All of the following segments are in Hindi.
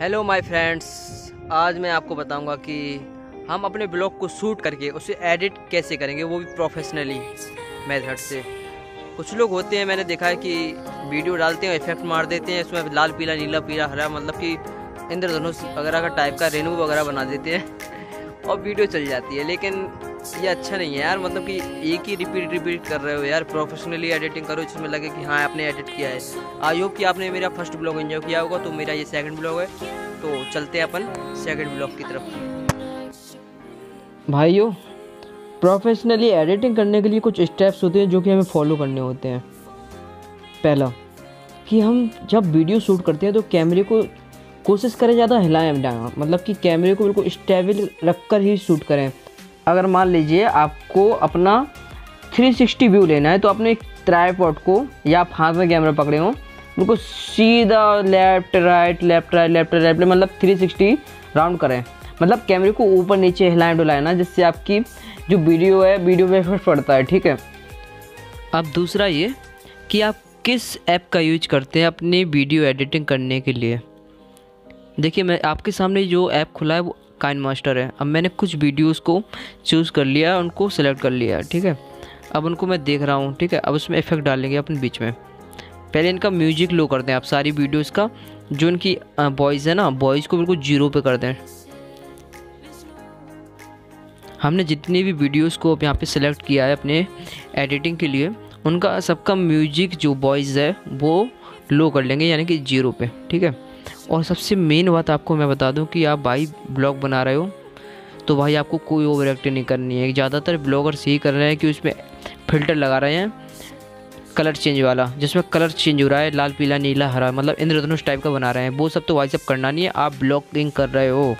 हेलो माय फ्रेंड्स आज मैं आपको बताऊँगा कि हम अपने ब्लॉग को शूट करके उसे एडिट कैसे करेंगे, वो भी प्रोफेशनली मेथड से। कुछ लोग होते हैं, मैंने देखा है कि वीडियो डालते हैं इफ़ेक्ट मार देते हैं इसमें लाल, पीला, नीला, पीला, हरा मतलब कि इंद्रधनुष वगैरह का टाइप का रेनू वगैरह बना देते हैं और वीडियो चल जाती है। लेकिन ये अच्छा नहीं है यार मतलब कि एक ही रिपीट रिपीट कर रहे हो यार प्रोफेशनली एडिटिंग करो जिसमें लगे कि हाँ आपने एडिट किया है। आई होप कि आपने मेरा फ़र्स्ट ब्लॉग एंजॉय किया होगा तो मेरा ये सेकंड ब्लॉग है। तो चलते हैं अपन सेकंड ब्लॉग की तरफ़। भाइयों प्रोफेशनली एडिटिंग करने के लिए कुछ स्टेप्स होते हैं जो कि हमें फॉलो करने होते हैं। पहला, कि हम जब वीडियो शूट करते हैं तो कैमरे को कोशिश करें ज़्यादा हिलाएँ मतलब कि कैमरे को बिल्कुल स्टेबल रख कर ही शूट करें। अगर मान लीजिए आपको अपना 360 व्यू लेना है तो अपने ट्राईपॉड को या आप हाथ में कैमरा पकड़े हो, बिल्कुल सीधा left right left right left right मतलब 360 राउंड करें। मतलब कैमरे को ऊपर नीचे हिलाएँ, डुलाएँ ना, जिससे आपकी जो वीडियो है वीडियो में इफ़ेक्ट पड़ता है, ठीक है? अब दूसरा ये कि आप किस ऐप का यूज़ करते हैं अपनी वीडियो एडिटिंग करने के लिए? देखिए, मैं आपके सामने जो ऐप खुला है, वो काइन मास्टर है। अब मैंने कुछ वीडियोस को चूज़ कर लिया, उनको सेलेक्ट कर लिया, ठीक है? अब उनको मैं देख रहा हूँ, ठीक है? अब उसमें इफ़ेक्ट डालेंगे अपने बीच में। पहले इनका म्यूज़िक लो कर दें आप सारी वीडियोस का, जो इनकी बॉयज़ है ना बॉयज़ को बिल्कुल ज़ीरो पे कर दें। हमने जितनी भी वीडियोस को अब यहाँ पे सिलेक्ट किया है अपने एडिटिंग के लिए, उनका सबका म्यूज़िक जो बॉयज़ है, वो लो कर लेंगे, यानी कि ज़ीरो पे, ठीक है? और सबसे मेन बात आपको मैं बता दूँ कि आप भाई ब्लॉग बना रहे हो तो भाई आपको कोई ओवर एक्टिंग नहीं करनी है। ज़्यादातर ब्लॉगर्स यही कर रहे हैं कि उसमें फ़िल्टर लगा रहे हैं कलर चेंज वाला, जिसमें कलर चेंज हो रहा है, लाल, पीला, नीला, हरा मतलब इंद्रधनुष टाइप का बना रहे हैं। वो सब तो सब करना नहीं है, आप ब्लॉगिंग कर रहे हो,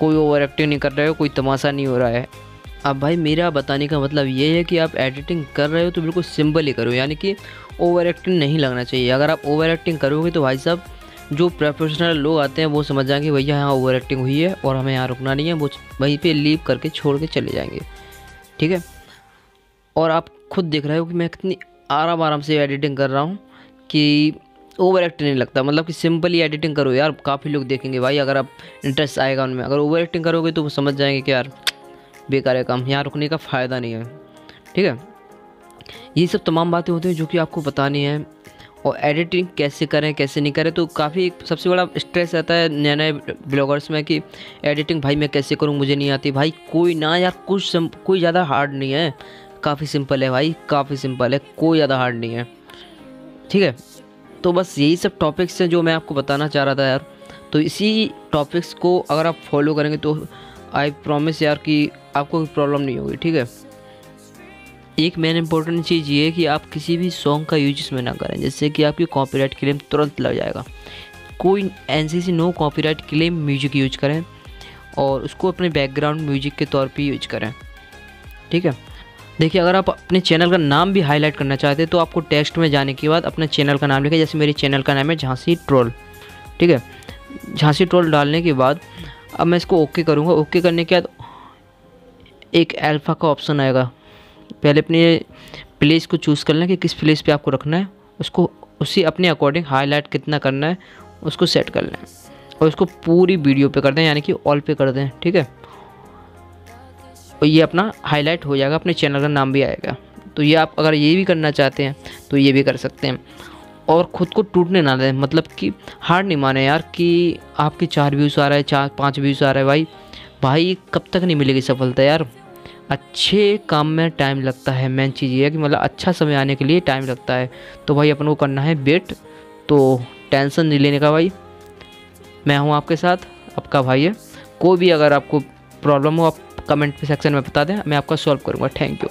कोई ओवर एक्टिंग नहीं कर रहे हो, कोई तमाशा नहीं हो रहा है। अब भाई मेरा बताने का मतलब ये है कि आप एडिटिंग कर रहे हो तो बिल्कुल सिंपल ही करो, यानी कि ओवर एक्टिंग नहीं लगना चाहिए। अगर आप ओवर एक्टिंग करोगे तो भाई साहब जो प्रोफेशनल लोग आते हैं, वो समझ जाएँगे, भैया, यहाँ ओवर एक्टिंग हुई है और हमें यहाँ रुकना नहीं है, वो वहीं पे लीव करके छोड़ के चले जाएँगे। ठीक है? और आप खुद देख रहे हो कि मैं कितनी आराम आराम से एडिटिंग कर रहा हूँ कि ओवर एक्टिंग नहीं लगता। मतलब कि सिंपली एडिटिंग करो यार, काफ़ी लोग देखेंगे, भाई, अगर आप इंटरेस्ट आएगा उनमें, अगर ओवर एक्टिंग करोगे तो वो समझ जाएँगे कि यार, बेकार है काम, यहाँ रुकने का फ़ायदा नहीं है। ठीक है? ये सब तमाम बातें होती हैं जो कि आपको बतानी है और एडिटिंग कैसे करें, कैसे नहीं करें तो काफ़ी सबसे बड़ा स्ट्रेस रहता है नए नए ब्लॉगर्स में कि एडिटिंग भाई मैं कैसे करूँ, मुझे नहीं आती। भाई कोई ना यार, कुछ कोई ज़्यादा हार्ड नहीं है। काफ़ी सिंपल है भाई, काफ़ी सिंपल है, कोई ज़्यादा हार्ड नहीं है। ठीक है? तो बस यही सब टॉपिक्स हैं जो मैं आपको बताना चाह रहा था यार। तो इसी टॉपिक्स को अगर आप फॉलो करेंगे तो आई प्रॉमिस यार कि आपको कोई प्रॉब्लम नहीं होगी, ठीक है? एक मेन इंपॉर्टेंट चीज़ ये है कि आप किसी भी सॉन्ग का यूज़ इसमें ना करें, जिससे कि आपकी कॉपीराइट क्लेम तुरंत लग जाएगा। कोई N C C no copyright claim music use करें और उसको अपने बैकग्राउंड म्यूज़िक के तौर पे यूज़ करें। ठीक है? देखिए, अगर आप अपने चैनल का नाम भी हाईलाइट करना चाहते हैं तो आपको टेक्स्ट में जाने के बाद अपने चैनल का नाम लिखें, जैसे मेरे चैनल का नाम है झांसी ट्रोल ठीक है? झांसी ट्रोल डालने के बाद अब मैं इसको ओके करूँगा। ओके करने के बाद एक एल्फ़ा का ऑप्शन आएगा। पहले अपने प्लेस को चूज़ कर लें कि किस प्लेस पे आपको रखना है। उसको, उसी अपने अकॉर्डिंग हाईलाइट कितना करना है, उसको सेट कर लें और उसको पूरी वीडियो पे कर दें, यानी कि ऑल पे कर दें, ठीक है? और ये अपना हाईलाइट हो जाएगा, अपने चैनल का नाम भी आएगा। तो ये आप अगर ये भी करना चाहते हैं तो ये भी कर सकते हैं। और ख़ुद को टूटने ना दें मतलब कि हार नहीं माने यार कि आपके चार व्यूज़ आ रहा है, चार, पाँच व्यूज़ आ रहा है, भाई। भाई, कब तक नहीं मिलेगी सफलता यार? अच्छे काम में टाइम लगता है मेन चीज़ ये है कि मतलब अच्छा समय आने के लिए टाइम लगता है। तो भाई अपन को करना है वेट तो टेंशन नहीं लेने का भाई। मैं हूँ आपके साथ, आपका भाई है। कोई भी अगर आपको प्रॉब्लम हो, आप कमेंट सेक्शन में बता दें, मैं आपका सॉल्व करूँगा। Thank you